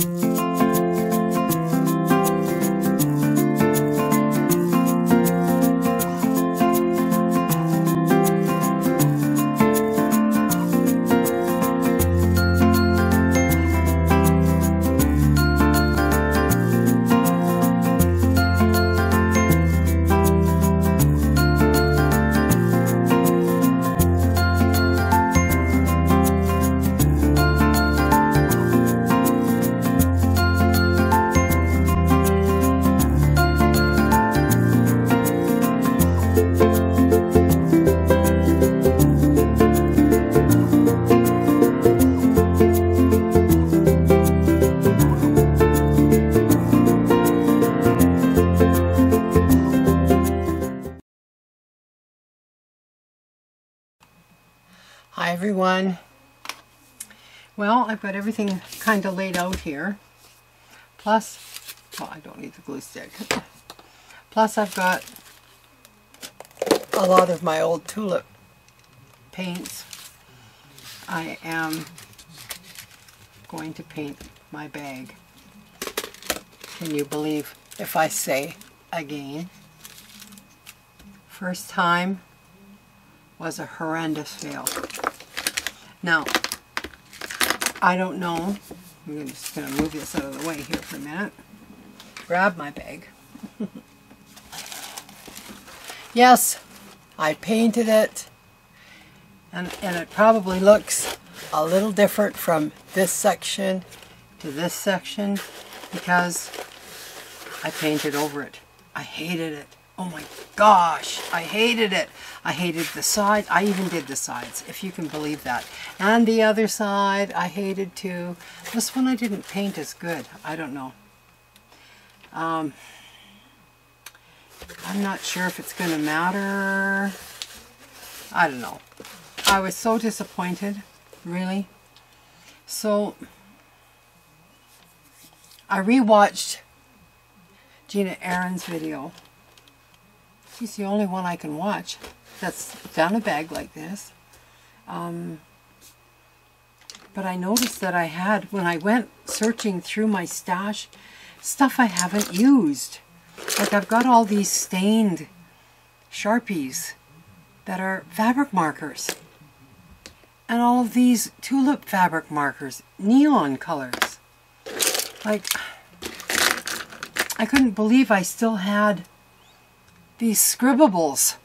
you. Hi everyone. Well, I've got everything kind of laid out here. Plus, well, I don't need the glue stick. Plus, I've got a lot of my old tulip paints. I am going to paint my bag. Can you believe if I say again? First time was a horrendous fail. Now, I don't know. I'm just going to move this out of the way here for a minute. Grab my bag. yes, I painted it. And, and it probably looks a little different from this section to this section because I painted over it. I hated it. Oh my gosh, I hated it. I hated the sides. I even did the sides, if you can believe that. And the other side, I hated too. This one I didn't paint as good. I don't know. Um, I'm not sure if it's going to matter. I don't know. I was so disappointed, really. So, I rewatched Gina Ahrens' video She's the only one I can watch that's done a bag like this. Um, but I noticed that I had, when I went searching through my stash, stuff I haven't used. Like I've got all these stained Sharpies that are fabric markers. And all of these tulip fabric markers, neon colors. Like, I couldn't believe I still had these scribbables.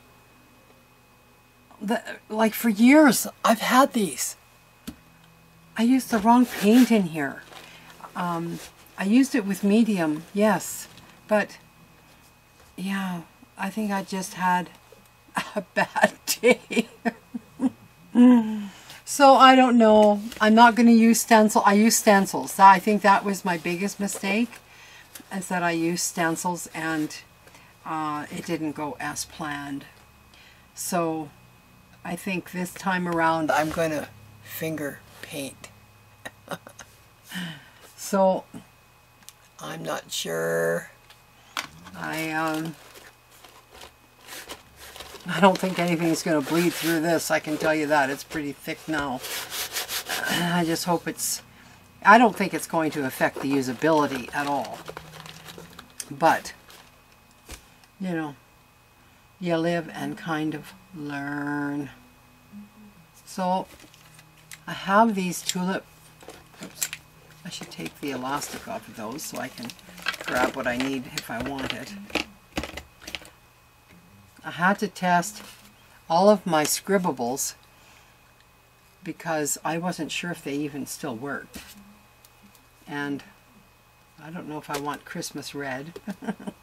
The, like for years, I've had these. I used the wrong paint in here. Um, I used it with medium, yes, but yeah, I think I just had a bad day. so I don't know. I'm not going to use stencil. I use stencils. I think that was my biggest mistake, is that I used stencils and uh, it didn't go as planned. So I think this time around I'm going to finger paint. so I'm not sure. I um, I don't think anything's going to bleed through this. I can tell you that. It's pretty thick now. I just hope it's... I don't think it's going to affect the usability at all. But you know, you live and kind of learn. So I have these tulip, oops, I should take the elastic off of those so I can grab what I need if I want it. I had to test all of my scribbables because I wasn't sure if they even still worked. And I don't know if I want Christmas red.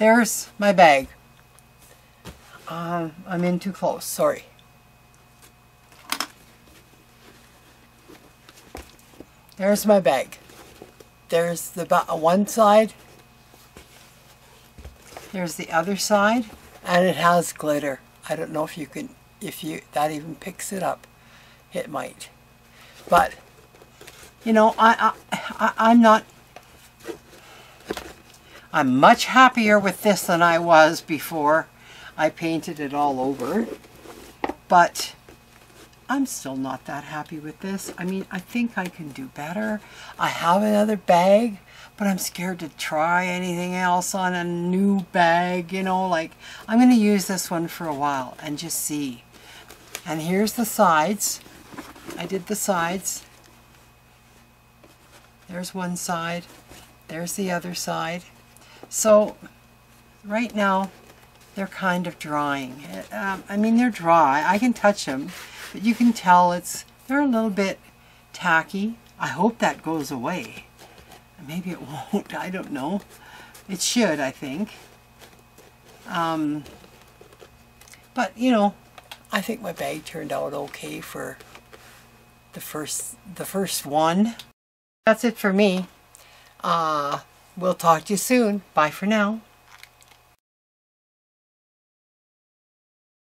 there's my bag. Um, I'm in too close, sorry. There's my bag. There's the one side. There's the other side, and it has glitter. I don't know if you can, if you that even picks it up. It might, but you know, I, I, I I'm not. I'm much happier with this than I was before I painted it all over. But I'm still not that happy with this. I mean, I think I can do better. I have another bag, but I'm scared to try anything else on a new bag, you know, like I'm going to use this one for a while and just see. And here's the sides. I did the sides. There's one side. There's the other side. So right now they're kind of drying. Um, I mean, they're dry. I can touch them. But you can tell it's they're a little bit tacky. I hope that goes away. Maybe it won't, I don't know. It should, I think. Um, but, you know, I think my bag turned out okay for the first, the first one. That's it for me. Uh, we'll talk to you soon. Bye for now.